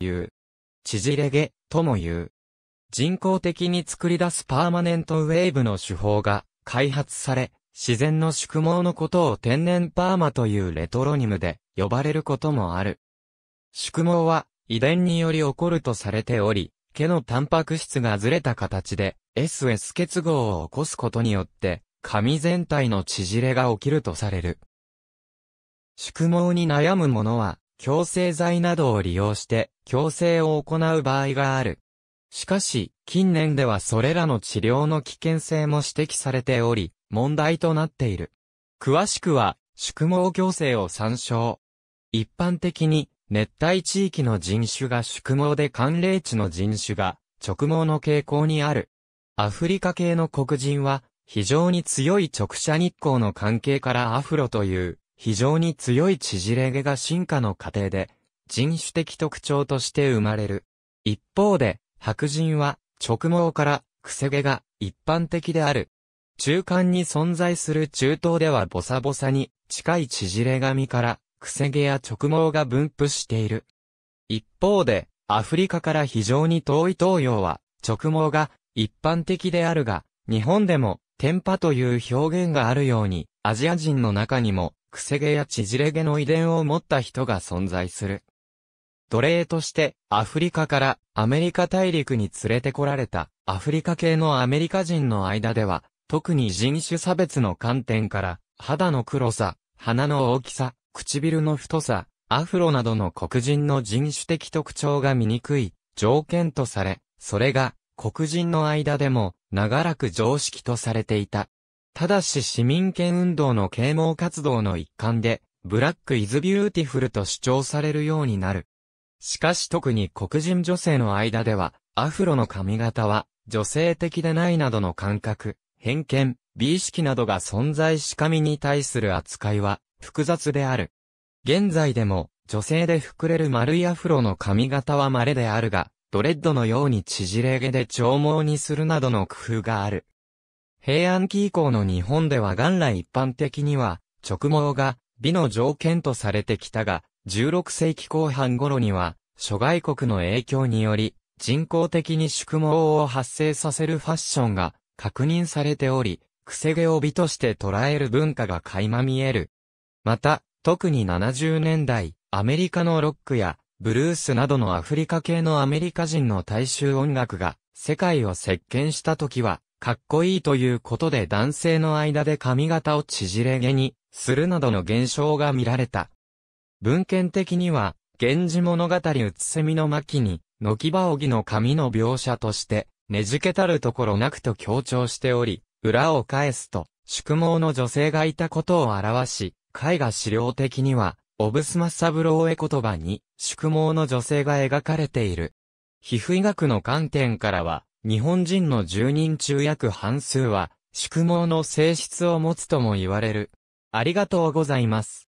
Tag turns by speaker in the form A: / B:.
A: 言う。縮れ毛とも言う。人工的に作り出すパーマネントウェーブの手法が開発され、自然の宿毛のことを天然パーマというレトロニムで呼ばれることもある。宿毛は遺伝により起こるとされており、毛のタンパク質がずれた形で SS 結合を起こすことによって髪全体の縮れが起きるとされる。宿毛に悩む者は矯正剤などを利用して矯正を行う場合がある。しかし、近年ではそれらの治療の危険性も指摘されており、問題となっている。詳しくは、宿毛矯正を参照。一般的に、熱帯地域の人種が宿毛で寒冷地の人種が直毛の傾向にある。アフリカ系の黒人は非常に強い直射日光の関係からアフロという非常に強い縮れ毛が進化の過程で人種的特徴として生まれる。一方で白人は直毛から癖毛が一般的である。中間に存在する中東ではボサボサに近い縮れ髪から癖毛や直毛が分布している。一方で、アフリカから非常に遠い東洋は直毛が一般的であるが、日本でも天パという表現があるように、アジア人の中にも癖毛や縮れ毛の遺伝を持った人が存在する。奴隷としてアフリカからアメリカ大陸に連れてこられたアフリカ系のアメリカ人の間では特に人種差別の観点から肌の黒さ、鼻の大きさ、唇の太さ、アフロなどの黒人の人種的特徴が醜い条件とされ、それが黒人の間でも長らく常識とされていた。ただし市民権運動の啓蒙活動の一環で、 Black is beautiful と主張されるようになる。しかし特に黒人女性の間では、アフロの髪型は女性的でないなどの感覚、偏見、美意識などが存在し髪に対する扱いは複雑である。現在でも女性で膨れる丸いアフロの髪型は稀であるが、ドレッドのように縮れ毛で長毛にするなどの工夫がある。平安期以降の日本では元来一般的には直毛が美の条件とされてきたが、16世紀後半頃には諸外国の影響により人工的に宿毛を発生させるファッションが確認されており、癖毛を美として捉える文化が垣間見える。また、特に70年代、アメリカのロックやブルースなどのアフリカ系のアメリカ人の大衆音楽が世界を席巻した時は、かっこいいということで男性の間で髪型を縮れ毛にするなどの現象が見られた。文献的には、源氏物語うつせみの巻に、のきばおぎの髪の描写として、ねじけたるところなくと強調しており、裏を返すと、宿毛の女性がいたことを表し、絵画資料的には、オブスマッサブローエ言葉に、宿毛の女性が描かれている。皮膚医学の観点からは、日本人の10人中約半数は、宿毛の性質を持つとも言われる。ありがとうございます。